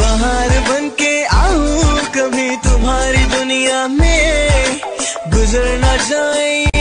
बाहर बन के आऊँ कभी तुम्हारी दुनिया में गुजर ना जाए।